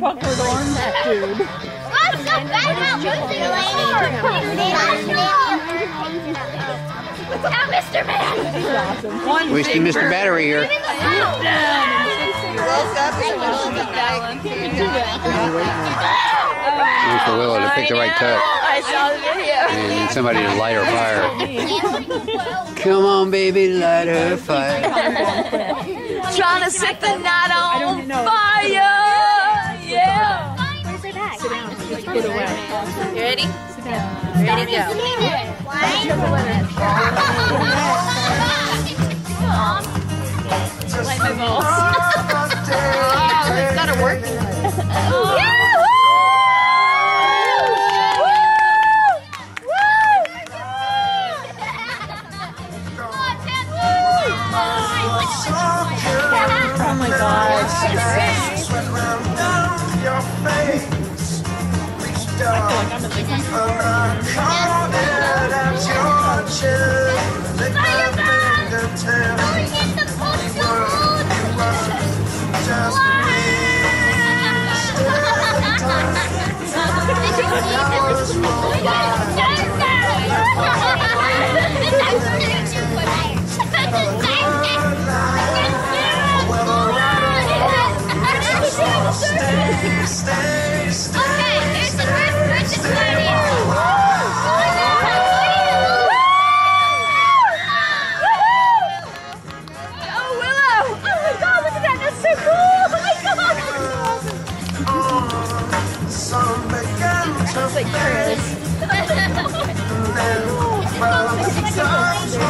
very worried about her puckered arms, dude. Now, Mr. Man! One We see Mr. Battery here. Waiting for Willow to pick the right cut. I saw the video. And need somebody to light her fire. Come on, baby, light her fire. Trying to set the night on fire. Yeah. Where's their bag? Sit down. Put away. You ready? Ready to go. Light my balls. oh, it's gotta work. Okay, It's like Chris.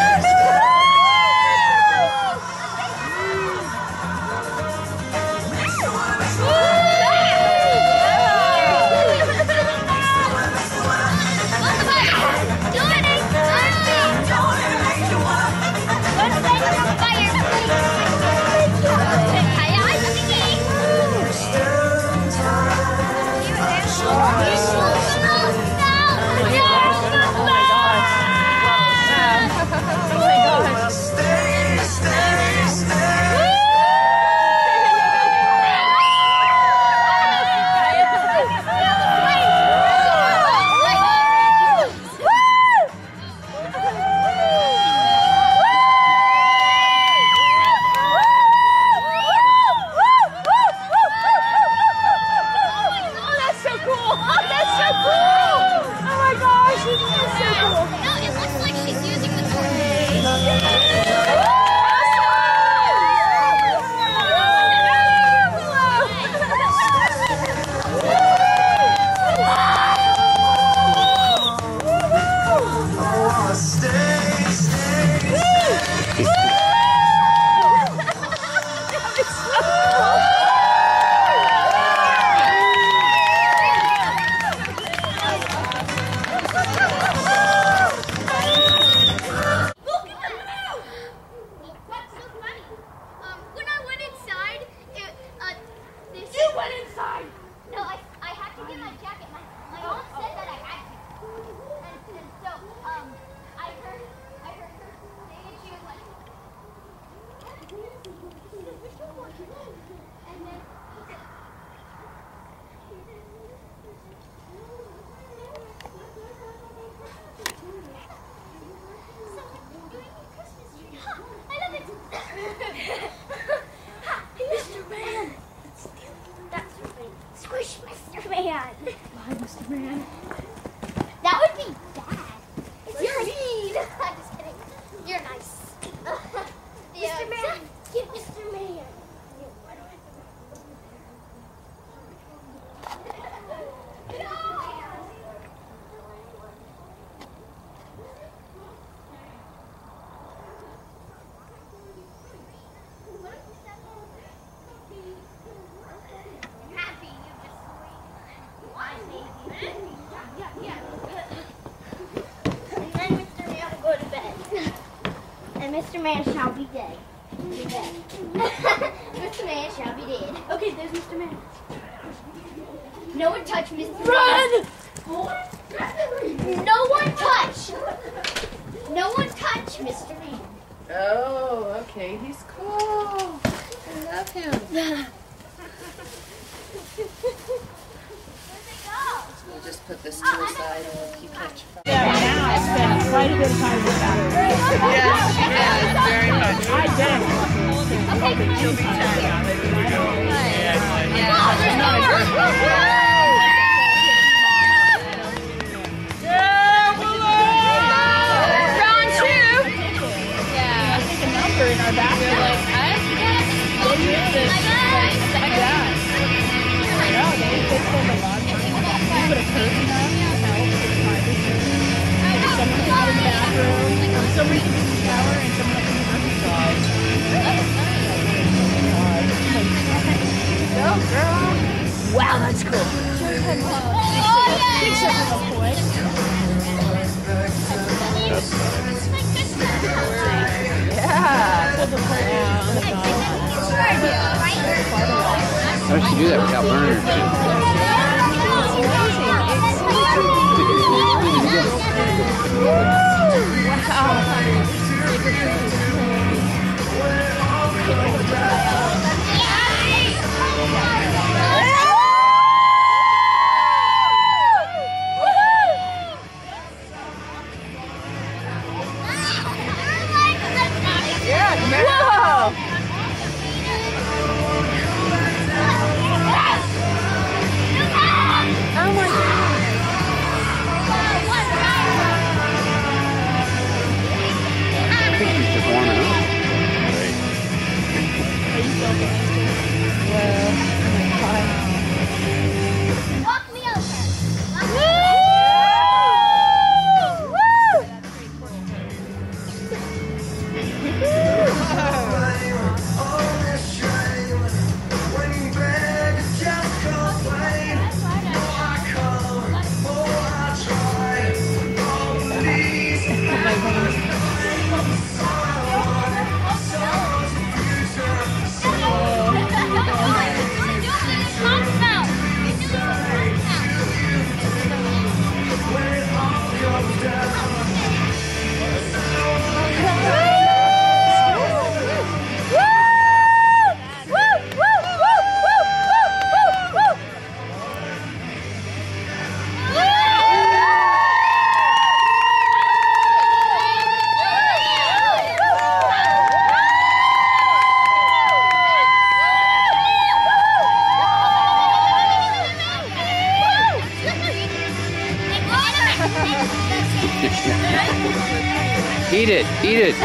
That would be bad. It's your mean. I'm just kidding. You're nice. Mr. Man shall be dead. Be dead. Mr. Man shall be dead. Okay, there's Mr. Man. No one touch Mr. Run! Man. No one touch. No one touch Mr. Man. Oh, okay. He's cool. I love him. We'll just put this to oh, the side and we'll keep catching. Yeah, I spend quite a bit of time with that. Yes, yes, very much. I did. She'll be chatting on it. Round can go in the bathroom, or somebody can be in the shower, and someone can be the dog. Go, girl. Wow, that's cool. Picture real quick. Yeah. So the part yeah, on the dog. How does she do that without burning her Eat it, eat it.